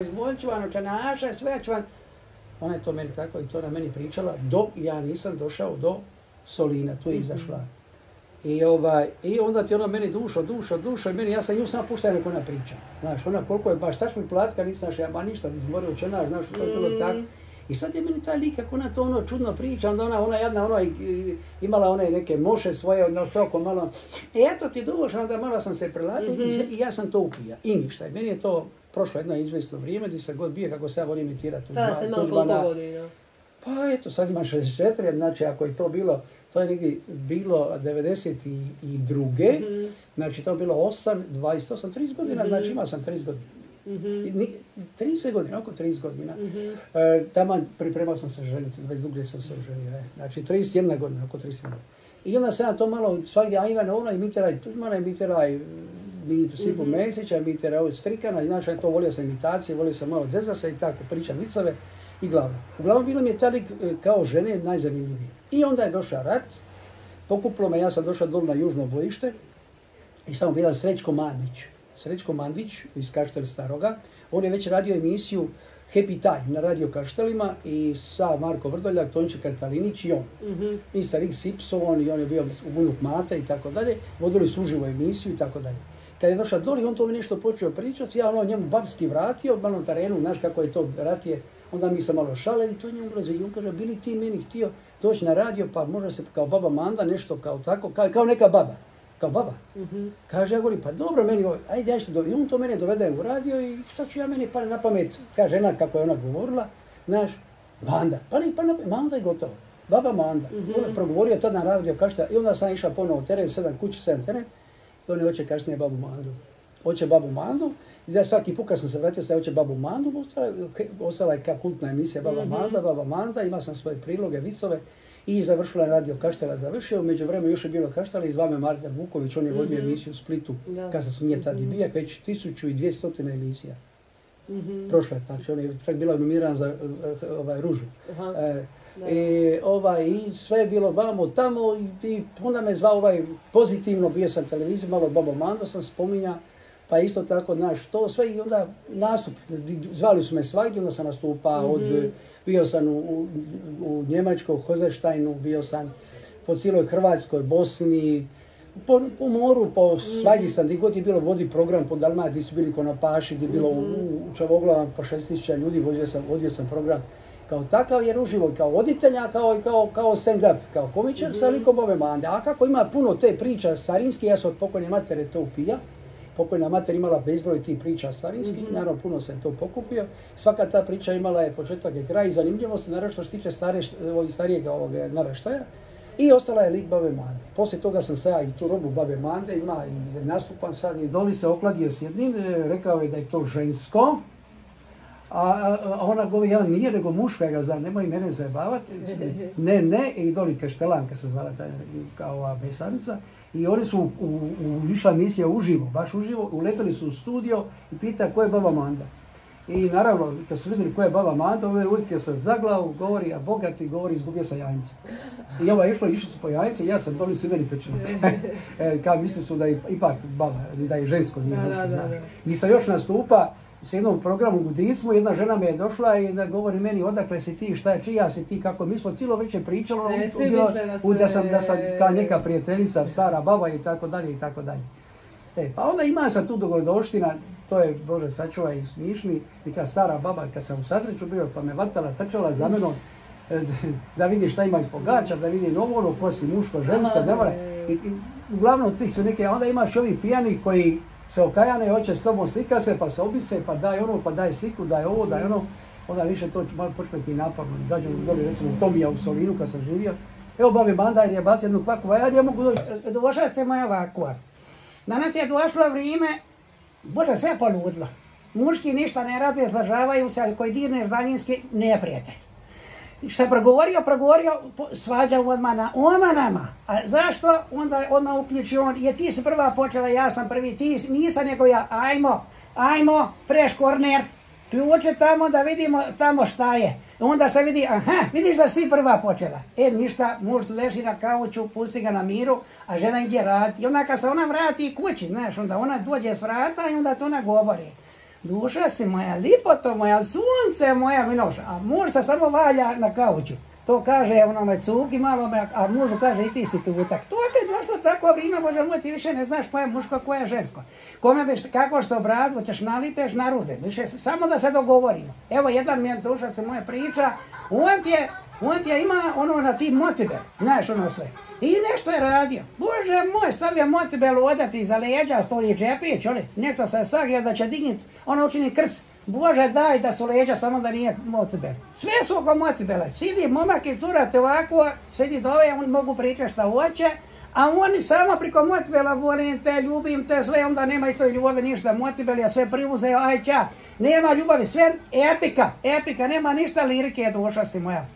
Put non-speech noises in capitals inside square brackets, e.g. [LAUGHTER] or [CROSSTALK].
izmolit ću vam očanaša, sve ću vam... Ona je to meni tako i to na meni pričala, dok ja nisam došao do Solina, tu je Mhm. izašla. I, ovaj, I onda ti ona meni dušo, dušo, dušo, i meni, ja sam nju samo puštao nek ona priča. Znaš, ona koliko je baš, taš mi platka, nisam ja ba ništa, izmorio čenaš, znaš, to je bilo Mm. tako. I sad je meni taj lik, kako ona to ono čudno priča, onda ona, ona jedna, i- imala one neke moše svoje, ono, toliko malo, e, eto ti došao, onda malo sam se prelatio i, Mhm. i ja sam to upija. I ništa. I meni je to prošlo jedno izvjesno vrijeme, gdje se god bio, kako se ja volim imitirati. Tada ste imali koliko godina? Pa eto, sad ima 64, znači ako je to bilo, to je negdje bilo 92. Mhm, Znači to je bilo 8, 28, 30 godina, Mhm. znači imao sam 30 godina. Mhm, I ni- 30 godina, oko 30 godina. mhm. E, taman pripremao sam se ženiti, 22 sam se oženio, e. znači 31 godina, oko 31 godina. I onda sam ja to malo svagdje, a Ivana ono imitiraj Tuđmana, imitiraj mi Sipu Mhm. Mesića, imitiraj ovog Strikana, znači to volio sam imitacije, volio sam malo džeza se i tako, pričam vicove i glavno. Uglavnom bilo mi je lik e, kao žene najzanimljiviji. I onda je došao rat, pokupilo me, ja sam došao dol na južno bojište i samo bila Srećko Mandić. Srećko Mandić iz Kaštel Staroga, on je već radio emisiju Happy Time na radio Kaštelima i sa Marko Vrdoljak, Tonči Katalinić i on. Mhm. Mr. X Simpson i on je bio u Vunuk Mate i tako dalje, vodili su uživo emisiju i tako dalje. Kad je došao doli, on to mi nešto počeo pričati, ja ono njemu babski vratio, malo terenu, znaš kako je to ratije, onda mi se malo šale i to njemu grozi. I on kaže, bili ti meni htio doći na radio, pa može se kao baba Manda, nešto kao tako, kao, kao neka baba. Kao baba. Mhm. Kaže, ja govorim, pa dobro meni, ajde ja ću do... I on to mene dovede u radio i šta ću ja meni pa na pamet, kaže žena kako je ona govorila, znaš, Manda, pa ne, pa na Manda je gotovo. Baba Manda. Mhm. On je progovorio tad na radio kažete, i onda sam išao ponovo u teren, sedam kući, sedam teren, i on je hoće kasnije babu Mandu. Hoće babu Mandu, i ja svaki put kad sam se vratio, sam hoće babu Mandu, ostala, je- ostala je kultna emisija Baba Mhm. Manda, Baba Manda, ima sam svoje priloge, vicove, i završila je radio Kaštela, završio, među vremenu još je bilo Kaštela i zvame Marija Vuković, on je vodio Mhm. emisiju u Splitu, Da. kad sam s nje tad i Mhm. bio, već 1200 emisija. Mhm. Prošla je, znači on je čak bila nominiran za ovaj, ružu. Aha. E, ovaj, I sve je bilo vamo tamo i, i onda me zvao ovaj pozitivno, bio sam televiziji, malo Bobo Mando sam spominja, pa isto tako, znaš, to sve i onda nastup, zvali su me svagdje, onda sam nastupao, od, Mhm. bio sam u, u, Njemačkoj, u Hozeštajnu, bio sam po cijeloj Hrvatskoj, Bosni, po, po moru, po svagdje sam, gdje god je bilo vodi program po Dalmati, gdje su bili konopaši, gdje je bilo u, u Čavoglava po 6000 ljudi, vodio sam, vodio sam program kao takav jer uživo kao voditelja, kao kao, kao stand-up, kao komičar sa Mhm. likom ove mande. A kako ima puno te priča starinski, ja sam od pokojne matere to upija. Pokojna mater imala bezbroj tih priča starinskih, Mhm. naravno puno se to pokupio. Svaka ta priča imala je početak i kraj i zanimljivo se, naravno što se tiče stare, ovih starijeg ovog naraštaja. I ostala je lik Babe Mande. Poslije toga sam se ja i tu robu Babe Mande ima i nastupam sad i doli se okladio s jednim, e, rekao je da je to žensko. A, ona govori, ja nije nego muška, ja ga znam, nemoj mene zajebavati. [LAUGHS] Ne, ne, i doli Kaštelanka se zvala ta, kao ova mesanica. I oni su u, u, u išla emisija uživo, baš uživo, uletali su u studio i pita ko je baba Manda. I naravno, kad su vidjeli ko je baba Manda, ovaj ulitio se za glavu, govori, a bogati, govori, izgubio sam jajnice. I ova je išla, išli su po jajnice, ja sam doli svi meni [LAUGHS] e, kao mislili su da je ipak baba, da je žensko, nije Da, da. Nisam još nastupa s jednom programu u Dicmu, jedna žena me je došla i da govori meni odakle si ti, šta je, čija si ti, kako mi smo cijelo večer pričali, ono, E, da u- da sam, da sam ta neka prijateljica, stara baba i tako dalje i tako dalje. E, pa onda ima sam tu dogodoština, to je, Bože sačuvaj i smišni, i kad stara baba, kad sam u Satreću bio, pa me vatala, trčala za menom, e, [LAUGHS] da vidi šta ima ispod gaća, da vidi novo, poslije muško, žensko, ne mora. I, i uglavnom ti su neke, onda imaš ovi pijani koji se okajane i hoće s tobom slika se, pa se obise, pa daj ono, pa daj sliku, daj ovo, daj ono. Onda više to malo počne ti naporno. Dađem doli recimo Tomija u Solinu kad sam živio. Evo babi Banda jer je bacio jednu kvaku, a ja ne mogu doći. E, Došla ste moja vakua. Danas je došlo vrijeme, Bože sve poludlo. Muški ništa ne rade, slažavaju se, ali koji dirneš daljinski, neprijatelj. Šta je progovorio, progovorio, svađa odmah na oma nama. A zašto? Onda odmah uključi on, je ti si prva počela, ja sam prvi, ti nisam nego ja, ajmo, ajmo, fresh corner, ključe tamo da vidimo tamo šta je. Onda se vidi, aha, vidiš da si prva počela. E, ništa, muž leži na kauču, pusti ga na miru, a žena ide rad. I onda kad se ona vrati kući, znaš, onda ona dođe s vrata i onda to ona govori. Duša si moja, lipoto moja, sunce moja, Miloš, a muž se samo valja na kauču. To kaže onome cuki malo a mužu kaže i ti si tu tak. To je kad došlo tako vrijeme, može mu ti više ne znaš koje je muško, koje je žensko. Kome biš, kako se obrazilo, ćeš nalipeš, narude. Više, samo da se dogovorimo. Evo, jedan mi duša se moja priča, on ti je, on ti je ima ono na tim motibe, znaš ono sve. I nešto je radio. Bože moj, stavio motibel odati iza leđa, to je džepić, oli, nešto se sagija da će dignit, ono učini krc. Bože daj da su leđa, samo da nije motibel. Sve su oko motibela. Sidi momak i curate ovako, sidi dole, oni mogu pričati šta hoće, a oni samo priko motibela volim te, ljubim te, sve, onda nema isto ljubavi ništa. Motibel je sve privuzeo, aj ča. Nema ljubavi, sve epika, epika, nema ništa lirike dušasti moja.